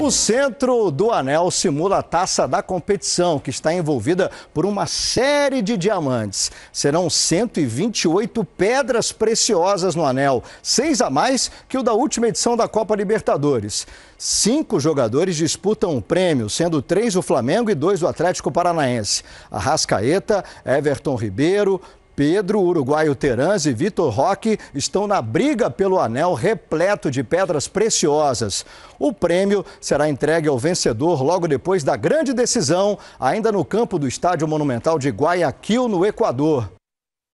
O centro do anel simula a taça da competição, que está envolvida por uma série de diamantes. Serão 128 pedras preciosas no anel, seis a mais que o da última edição da Copa Libertadores. Cinco jogadores disputam o prêmio, sendo três o Flamengo e dois o Atlético Paranaense. Arrascaeta, Everton Ribeiro, Pedro, Uruguaio Terãs e Vitor Roque estão na briga pelo anel repleto de pedras preciosas. O prêmio será entregue ao vencedor logo depois da grande decisão, ainda no campo do Estádio Monumental de Guayaquil, no Equador.